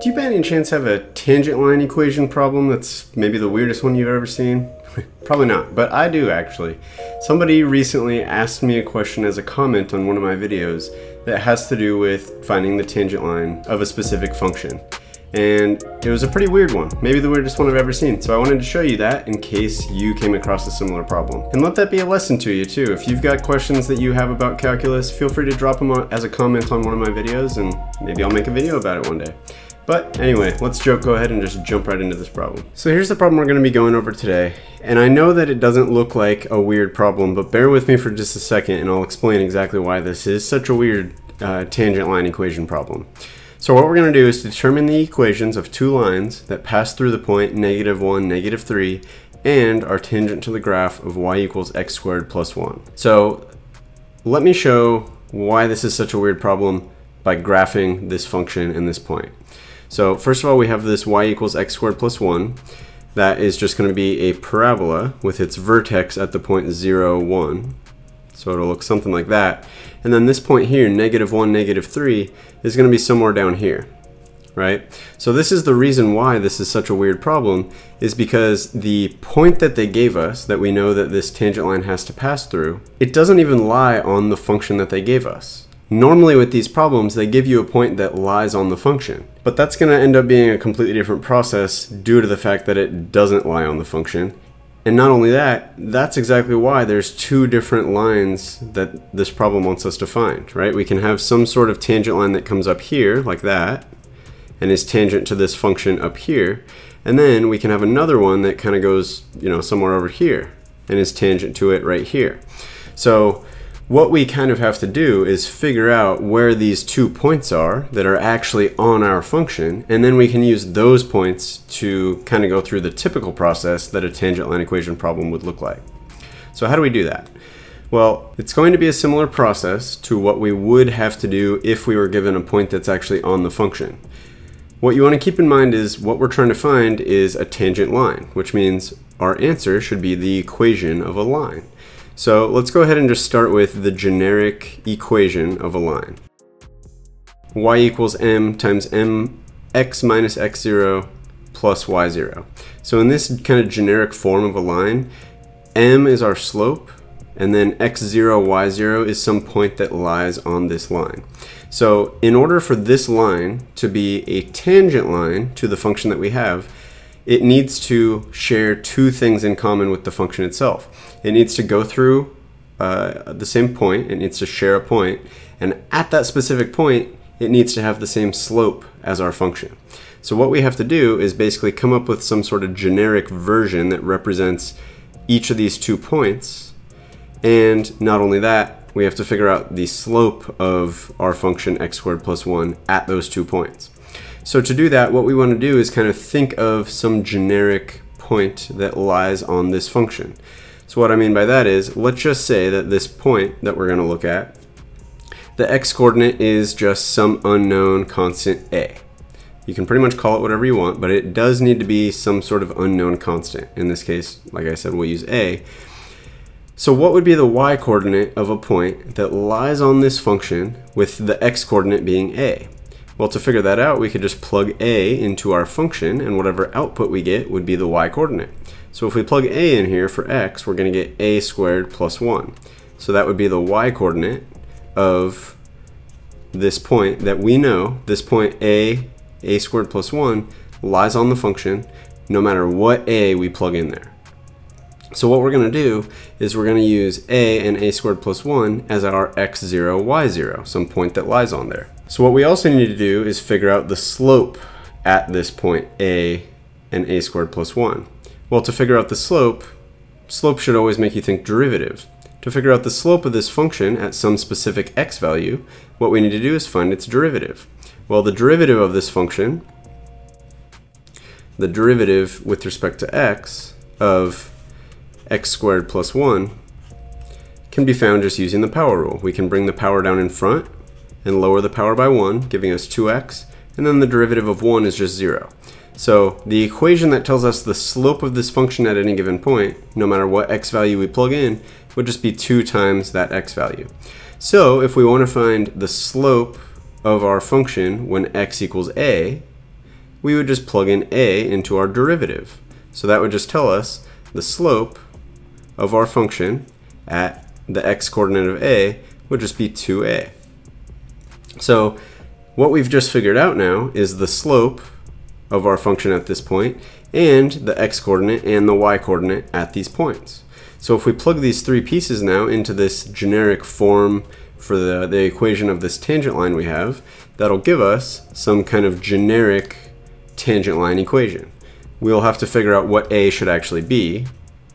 Do you by any chance have a tangent line equation problem that's maybe the weirdest one you've ever seen? Probably not, but I do actually. Somebody recently asked me a question as a comment on one of my videos that has to do with finding the tangent line of a specific function. And it was a pretty weird one, maybe the weirdest one I've ever seen. So I wanted to show you that in case you came across a similar problem. And let that be a lesson to you too. If you've got questions that you have about calculus, feel free to drop them as a comment on one of my videos and maybe I'll make a video about it one day. But anyway, let's joke, go ahead and just jump right into this problem. So here's the problem we're gonna be going over today. And I know that it doesn't look like a weird problem, but bear with me for just a second and I'll explain exactly why this is such a weird uh, tangent line equation problem. So what we're gonna do is determine the equations of two lines that pass through the point negative one, negative three, and are tangent to the graph of y equals x squared plus one. So let me show why this is such a weird problem by graphing this function and this point. So first of all, we have this y equals x squared plus 1. That is just going to be a parabola with its vertex at the point 0, 1. So it'll look something like that. And then this point here, negative 1, negative 3, is going to be somewhere down here. Right? So this is the reason why this is such a weird problem, is because the point that they gave us, that we know that this tangent line has to pass through, it doesn't even lie on the function that they gave us. Normally with these problems, they give you a point that lies on the function. But that's going to end up being a completely different process due to the fact that it doesn't lie on the function. And not only that, that's exactly why there's two different lines that this problem wants us to find, right? We can have some sort of tangent line that comes up here, like that, and is tangent to this function up here. And then we can have another one that kind of goes, you know, somewhere over here and is tangent to it right here. So what we kind of have to do is figure out where these two points are that are actually on our function, and then we can use those points to kind of go through the typical process that a tangent line equation problem would look like. So how do we do that? Well, it's going to be a similar process to what we would have to do if we were given a point that's actually on the function. What you want to keep in mind is what we're trying to find is a tangent line, which means our answer should be the equation of a line. So let's go ahead and just start with the generic equation of a line. y equals m times m x minus x0 plus y0. So in this kind of generic form of a line, m is our slope, and then x0, y0 is some point that lies on this line. So in order for this line to be a tangent line to the function that we have, it needs to share two things in common with the function itself. It needs to go through uh, the same point, it needs to share a point, and at that specific point, it needs to have the same slope as our function. So what we have to do is basically come up with some sort of generic version that represents each of these two points. And not only that, we have to figure out the slope of our function x squared plus 1 at those two points. So to do that, what we want to do is kind of think of some generic point that lies on this function. So what I mean by that is, let's just say that this point that we're going to look at, the x-coordinate is just some unknown constant a. You can pretty much call it whatever you want, but it does need to be some sort of unknown constant. In this case, like I said, we'll use a. So what would be the y-coordinate of a point that lies on this function with the x-coordinate being a? Well, to figure that out, we could just plug a into our function, and whatever output we get would be the y-coordinate. So if we plug a in here for x, we're going to get a squared plus 1. So that would be the y-coordinate of this point that we know, this point a, a squared plus 1, lies on the function no matter what a we plug in there. So what we're going to do is we're going to use a and a squared plus 1 as our x0, y0, some point that lies on there. So what we also need to do is figure out the slope at this point a and a squared plus 1. Well, to figure out the slope, slope should always make you think derivative. To figure out the slope of this function at some specific x value, what we need to do is find its derivative. Well, the derivative of this function, the derivative with respect to x of x squared plus 1 can be found just using the power rule. We can bring the power down in front and lower the power by 1, giving us 2x, and then the derivative of 1 is just 0. So the equation that tells us the slope of this function at any given point, no matter what x value we plug in, would just be 2 times that x value. So if we want to find the slope of our function when x equals a, we would just plug in a into our derivative. So that would just tell us the slope of our function at the x coordinate of a would just be 2a. So what we've just figured out now is the slope of our function at this point and the x coordinate and the y coordinate at these points. So if we plug these three pieces now into this generic form for the, the equation of this tangent line we have, that'll give us some kind of generic tangent line equation. We'll have to figure out what a should actually be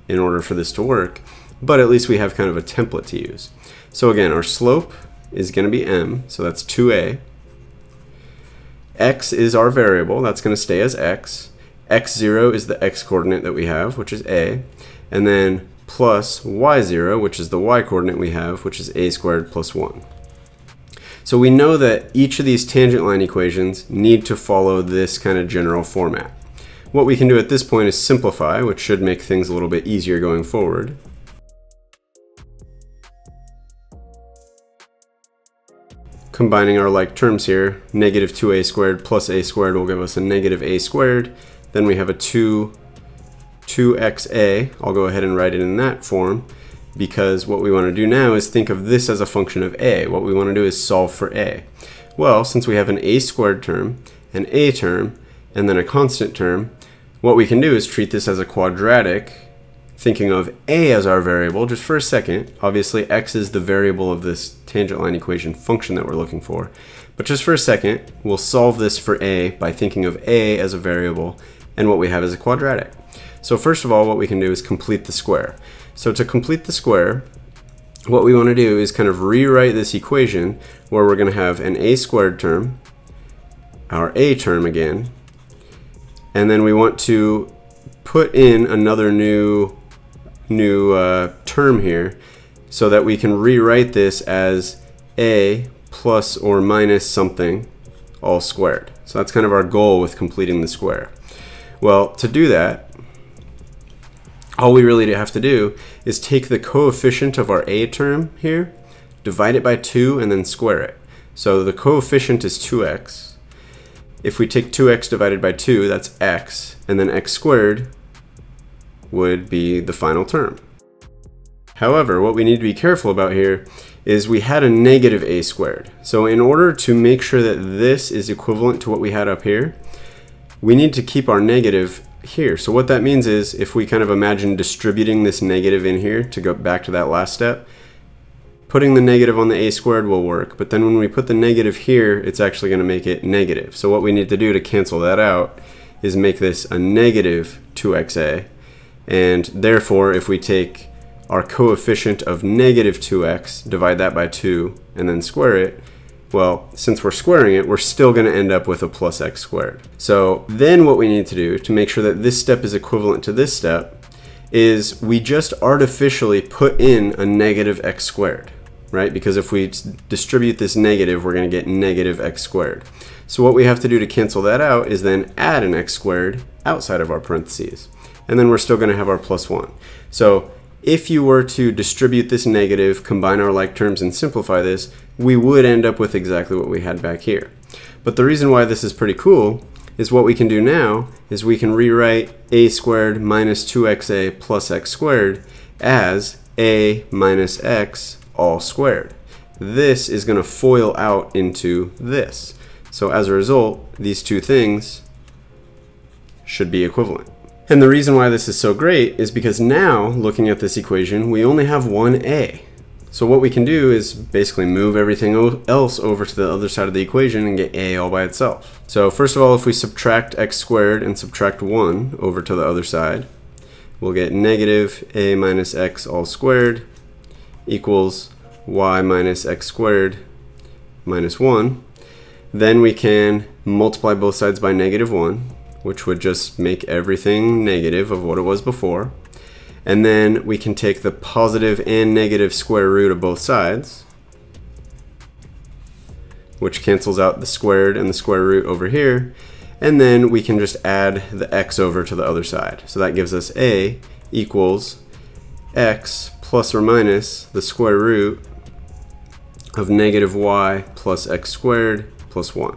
in order for this to work, but at least we have kind of a template to use. So again, our slope is going to be m, so that's 2a. x is our variable, that's going to stay as x. x0 is the x coordinate that we have, which is a. And then plus y0, which is the y coordinate we have, which is a squared plus 1. So we know that each of these tangent line equations need to follow this kind of general format. What we can do at this point is simplify, which should make things a little bit easier going forward. Combining our like terms here, negative 2a squared plus a squared will give us a negative a squared. Then we have a 2 2xa. I'll go ahead and write it in that form because what we want to do now is think of this as a function of a. What we want to do is solve for a. Well, since we have an a squared term, an a term, and then a constant term, what we can do is treat this as a quadratic, thinking of a as our variable, just for a second. Obviously, x is the variable of this tangent line equation function that we're looking for. But just for a second, we'll solve this for a by thinking of a as a variable, and what we have is a quadratic. So first of all, what we can do is complete the square. So to complete the square, what we want to do is kind of rewrite this equation where we're going to have an a squared term, our a term again, and then we want to put in another new new uh, term here so that we can rewrite this as a plus or minus something all squared. So that's kind of our goal with completing the square. Well, to do that, all we really have to do is take the coefficient of our a term here, divide it by 2, and then square it. So the coefficient is 2x. If we take 2x divided by 2, that's x, and then x squared would be the final term. However, what we need to be careful about here is we had a negative a squared. So in order to make sure that this is equivalent to what we had up here, we need to keep our negative here. So what that means is if we kind of imagine distributing this negative in here to go back to that last step, putting the negative on the a squared will work, but then when we put the negative here, it's actually going to make it negative. So what we need to do to cancel that out is make this a negative 2xa, and therefore if we take our coefficient of negative 2x, divide that by 2, and then square it, well, since we're squaring it, we're still going to end up with a plus x squared. So then what we need to do to make sure that this step is equivalent to this step is we just artificially put in a negative x squared, right? Because if we distribute this negative, we're going to get negative x squared. So what we have to do to cancel that out is then add an x squared outside of our parentheses. And then we're still going to have our plus 1. So if you were to distribute this negative, combine our like terms, and simplify this, we would end up with exactly what we had back here. But the reason why this is pretty cool is what we can do now is we can rewrite a squared minus 2xa plus x squared as a minus x all squared. This is going to FOIL out into this. So as a result, these two things should be equivalent. And the reason why this is so great is because now, looking at this equation, we only have one a. So what we can do is basically move everything else over to the other side of the equation and get a all by itself. So first of all, if we subtract x squared and subtract 1 over to the other side, we'll get negative a minus x all squared equals y minus x squared minus 1. Then we can multiply both sides by negative 1 which would just make everything negative of what it was before. And then we can take the positive and negative square root of both sides, which cancels out the squared and the square root over here. And then we can just add the x over to the other side. So that gives us a equals x plus or minus the square root of negative y plus x squared plus 1.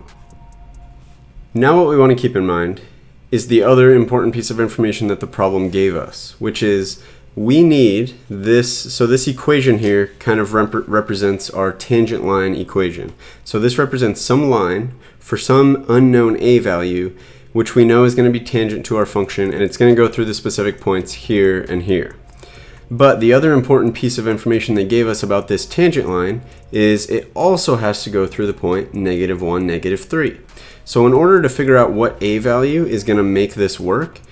Now what we want to keep in mind is the other important piece of information that the problem gave us, which is we need this, so this equation here kind of rep represents our tangent line equation. So this represents some line for some unknown a value, which we know is going to be tangent to our function, and it's going to go through the specific points here and here. But the other important piece of information they gave us about this tangent line is it also has to go through the point negative 1, negative 3. So in order to figure out what a value is going to make this work,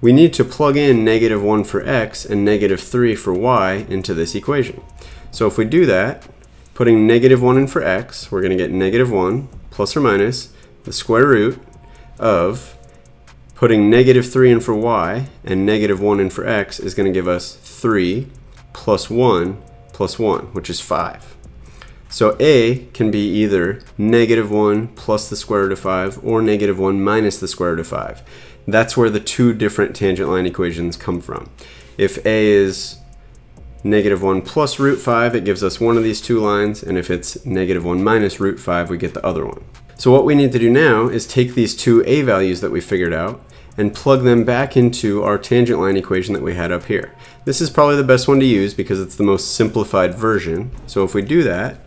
we need to plug in negative 1 for x and negative 3 for y into this equation. So if we do that, putting negative 1 in for x, we're going to get negative 1 plus or minus the square root of putting negative 3 in for y and negative 1 in for x is going to give us 3 plus 1 plus 1, which is 5. So a can be either negative 1 plus the square root of 5 or negative 1 minus the square root of 5. That's where the two different tangent line equations come from. If a is negative 1 plus root 5, it gives us one of these two lines, and if it's negative 1 minus root 5, we get the other one. So what we need to do now is take these two a values that we figured out and plug them back into our tangent line equation that we had up here. This is probably the best one to use because it's the most simplified version. So if we do that,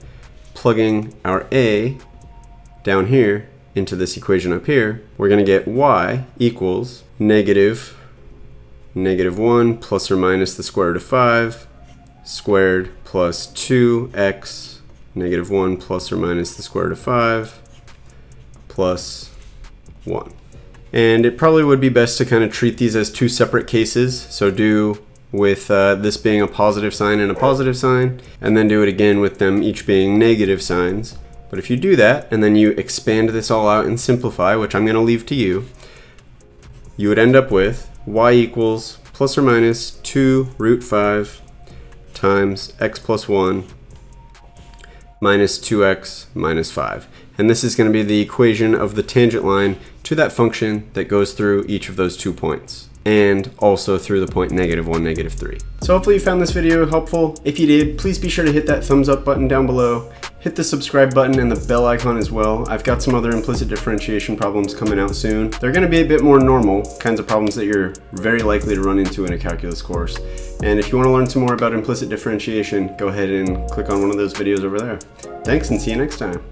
plugging our a down here into this equation up here, we're going to get y equals negative negative 1 plus or minus the square root of 5 squared plus 2x negative 1 plus or minus the square root of 5 plus 1. And it probably would be best to kind of treat these as two separate cases. So do with uh, this being a positive sign and a positive sign, and then do it again with them each being negative signs. But if you do that, and then you expand this all out and simplify, which I'm going to leave to you, you would end up with y equals plus or minus 2 root 5 times x plus 1 minus 2x minus 5. And this is going to be the equation of the tangent line to that function that goes through each of those two points and also through the point negative 1, negative 3. So hopefully you found this video helpful. If you did, please be sure to hit that thumbs up button down below. Hit the subscribe button and the bell icon as well. I've got some other implicit differentiation problems coming out soon. They're going to be a bit more normal kinds of problems that you're very likely to run into in a calculus course. And if you want to learn some more about implicit differentiation, go ahead and click on one of those videos over there. Thanks and see you next time.